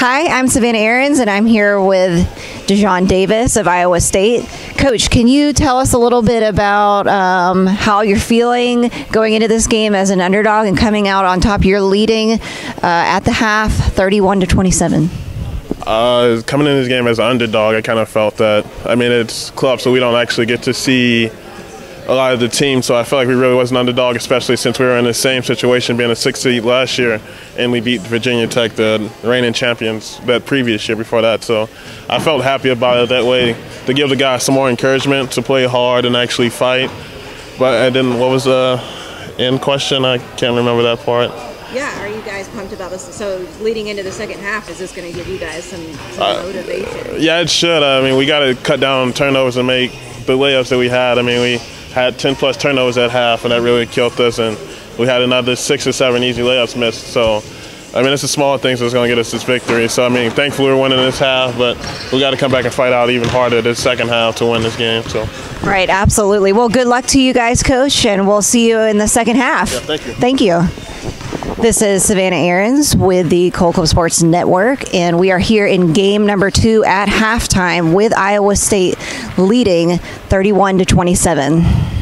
Hi, I'm Savannah Aarons, and I'm here with Da'Zhawn Davis of Iowa State. Coach, can you tell us a little bit about um, how you're feeling going into this game as an underdog and coming out on top? You're leading uh, at the half, 31 to 27. Uh, coming in this game as an underdog, I kind of felt that. I mean, it's club, so we don't actually get to see a lot of the team. So I felt like we really was an underdog, especially since we were in the same situation, being a six seed last year, and we beat Virginia Tech, the reigning champions, that previous year before that. So I felt happy about it that way to give the guys some more encouragement to play hard and actually fight. But and then what was the end question? I can't remember that part. Yeah, are you guys pumped about this? So leading into the second half, is this going to give you guys some, some uh, motivation? Yeah, it should. I mean, we got to cut down turnovers and make the layups that we had. I mean, we had 10 plus turnovers at half, and that really killed us. And we had another six or seven easy layups missed. So, I mean, it's the small things that's going to get us this victory. So, I mean, thankfully we're winning this half, but we got to come back and fight out even harder this second half to win this game. So. Right, absolutely. Well, good luck to you guys, Coach, and we'll see you in the second half. Yeah, thank you. Thank you. This is Savannah Aarons with the Cold Sports Network, and we are here in game number two at halftime with Iowa State leading 31 to 27.